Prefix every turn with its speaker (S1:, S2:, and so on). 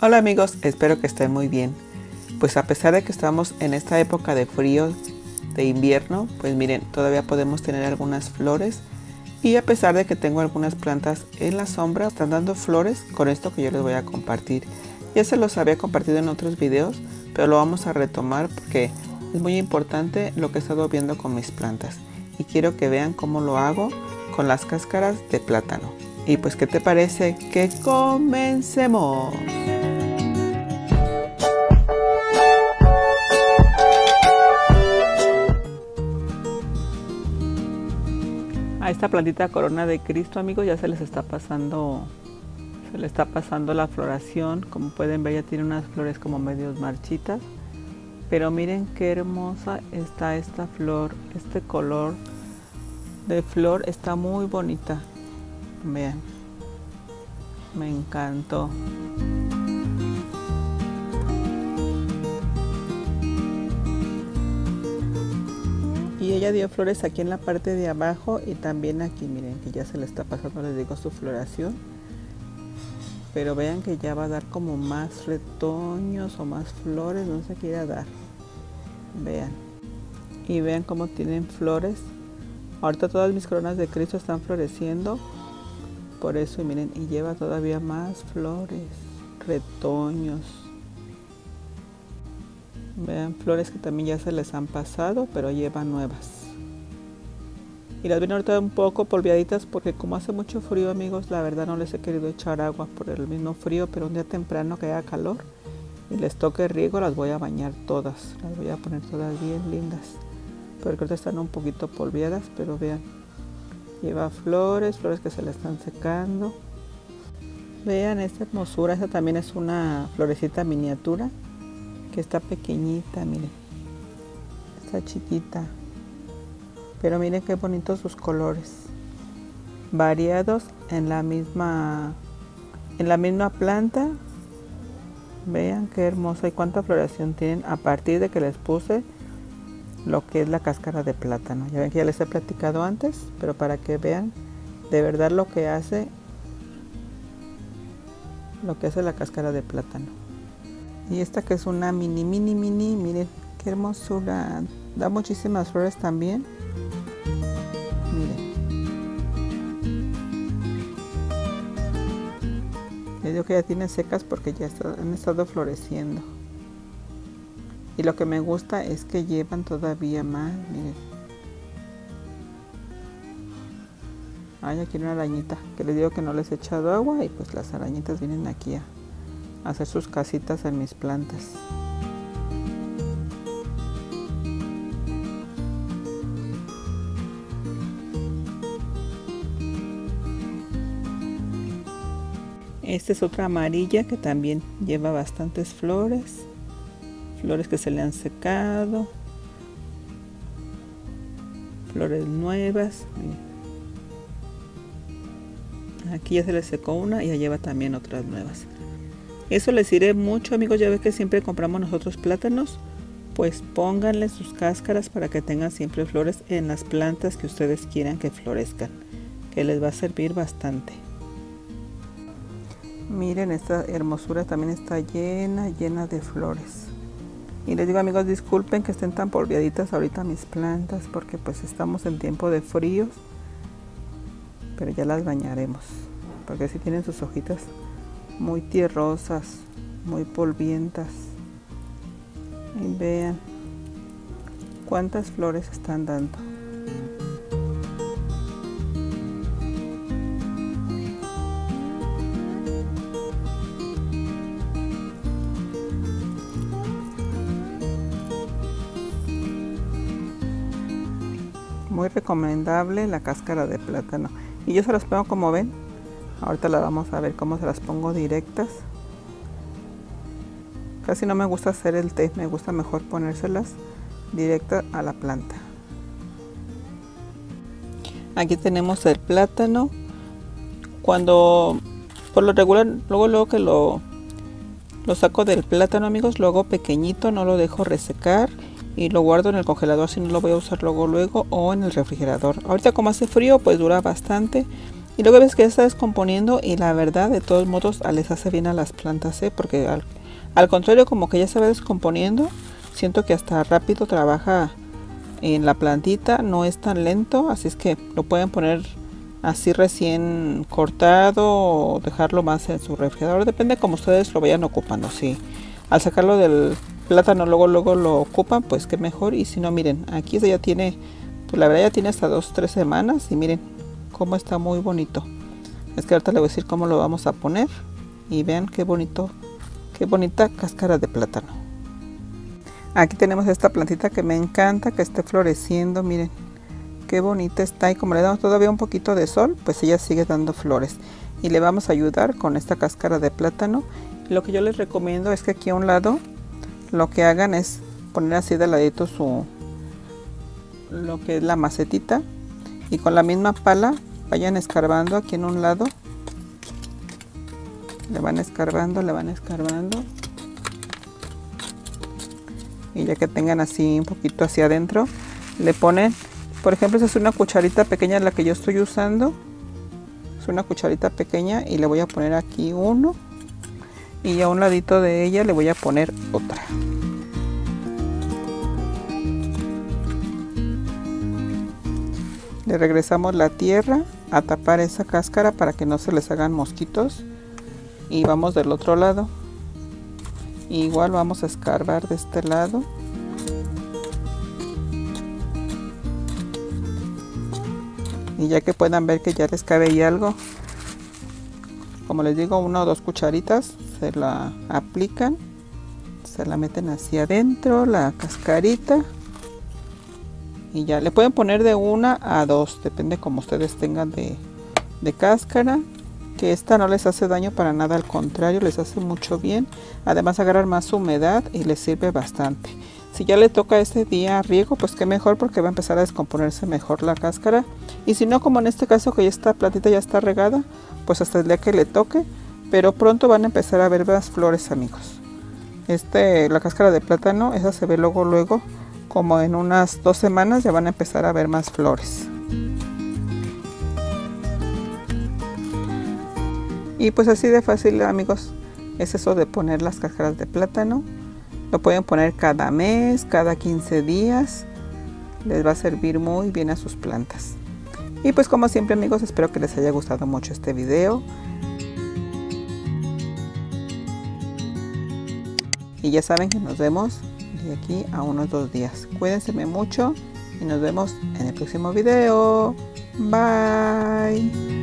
S1: Hola amigos, espero que estén muy bien. Pues a pesar de que estamos en esta época de frío, de invierno, pues miren, todavía podemos tener algunas flores. Y a pesar de que tengo algunas plantas en la sombra, están dando flores con esto que yo les voy a compartir. Ya se los había compartido en otros videos, pero lo vamos a retomar porque es muy importante lo que he estado viendo con mis plantas. Y quiero que vean cómo lo hago con las cáscaras de plátano. Y pues, ¿qué te parece? Que comencemos. Esta plantita corona de Cristo, amigos, ya se les está pasando se le está pasando la floración. Como pueden ver, ya tiene unas flores como medios marchitas. Pero miren qué hermosa está esta flor. Este color de flor está muy bonita. Vean. Me encantó. Ella dio flores aquí en la parte de abajo y también aquí miren que ya se le está pasando les digo su floración. Pero vean que ya va a dar como más retoños o más flores no se quiere dar. Vean. Y vean cómo tienen flores. Ahorita todas mis coronas de Cristo están floreciendo. Por eso miren y lleva todavía más flores retoños Vean flores que también ya se les han pasado, pero llevan nuevas. Y las ven ahorita un poco polviaditas porque como hace mucho frío amigos, la verdad no les he querido echar agua por el mismo frío, pero un día temprano que haya calor y les toque riego, las voy a bañar todas. Las voy a poner todas bien lindas. Porque ahorita están un poquito polviadas, pero vean. Lleva flores, flores que se le están secando. Vean esta hermosura, esta también es una florecita miniatura está pequeñita, miren. Está chiquita. Pero miren qué bonitos sus colores. Variados en la misma en la misma planta. Vean qué hermosa y cuánta floración tienen a partir de que les puse lo que es la cáscara de plátano. Ya ven que ya les he platicado antes, pero para que vean de verdad lo que hace lo que hace la cáscara de plátano. Y esta que es una mini, mini, mini, miren qué hermosura. Da muchísimas flores también. Miren. Les digo que ya tienen secas porque ya han estado floreciendo. Y lo que me gusta es que llevan todavía más, miren. Ay, aquí una arañita, que les digo que no les he echado agua y pues las arañitas vienen aquí a, hacer sus casitas en mis plantas. Esta es otra amarilla que también lleva bastantes flores. Flores que se le han secado. Flores nuevas. Aquí ya se le secó una y ya lleva también otras nuevas. Eso les sirve mucho amigos, ya ven que siempre compramos nosotros plátanos, pues pónganle sus cáscaras para que tengan siempre flores en las plantas que ustedes quieran que florezcan, que les va a servir bastante. Miren, esta hermosura también está llena, llena de flores. Y les digo amigos, disculpen que estén tan polviaditas ahorita mis plantas, porque pues estamos en tiempo de fríos, pero ya las bañaremos, porque si tienen sus hojitas muy tierrosas, muy polvientas. Y vean cuántas flores están dando. Muy recomendable la cáscara de plátano. Y yo se los pongo como ven ahorita la vamos a ver cómo se las pongo directas. Casi no me gusta hacer el té me gusta mejor ponérselas directas a la planta. Aquí tenemos el plátano. Cuando por lo regular luego luego que lo lo saco del plátano amigos luego pequeñito no lo dejo resecar y lo guardo en el congelador. Si no lo voy a usar luego luego o en el refrigerador. Ahorita como hace frío pues dura bastante Y luego ves que está descomponiendo y la verdad de todos modos les hace bien a las plantas, ¿eh? porque al, al contrario como que ya se va descomponiendo, siento que hasta rápido trabaja en la plantita, no es tan lento, así es que lo pueden poner así recién cortado o dejarlo más en su refrigerador, depende como ustedes lo vayan ocupando, si al sacarlo del plátano luego luego lo ocupan, pues que mejor. Y si no miren, aquí ya tiene, pues la verdad ya tiene hasta dos, tres semanas. Y miren cómo está muy bonito. Es que ahorita le voy a decir cómo lo vamos a poner y vean qué bonito, qué bonita cáscara de plátano. Aquí tenemos esta plantita que me encanta que esté floreciendo, miren qué bonita está y como le damos todavía un poquito de sol pues ella sigue dando flores y le vamos a ayudar con esta cáscara de plátano lo que yo les recomiendo es que aquí a un lado lo que hagan es poner así de ladito su lo que es la macetita y con la misma pala vayan escarbando aquí en un lado le van escarbando le van escarbando y ya que tengan así un poquito hacia adentro le ponen por ejemplo, esa es una cucharita pequeña la que yo estoy usando. Es una cucharita pequeña y le voy a poner aquí uno. Y a un ladito de ella le voy a poner otra. Le regresamos la tierra a tapar esa cáscara para que no se les hagan mosquitos. Y vamos del otro lado. Igual vamos a escarbar de este lado. y ya que puedan ver que ya les cabe ahí algo como les digo una o dos cucharitas se la aplican se la meten hacia adentro la cascarita y ya le pueden poner de una a dos depende como ustedes tengan de, de cáscara que esta no les hace daño para nada al contrario les hace mucho bien además agarrar más humedad y les sirve bastante si ya le toca este día riego, pues qué mejor porque va a empezar a descomponerse mejor la cáscara. Y si no, como en este caso que ya esta plantita ya está regada, pues hasta el día que le toque. Pero pronto van a empezar a ver más flores, amigos. Este, la cáscara de plátano, esa se ve luego, luego, como en unas dos semanas ya van a empezar a ver más flores. Y pues así de fácil, amigos, es eso de poner las cáscaras de plátano. Lo pueden poner cada mes, cada 15 días. Les va a servir muy bien a sus plantas. Y pues como siempre amigos, espero que les haya gustado mucho este video. Y ya saben que nos vemos de aquí a unos dos días. Cuídense mucho y nos vemos en el próximo video. Bye.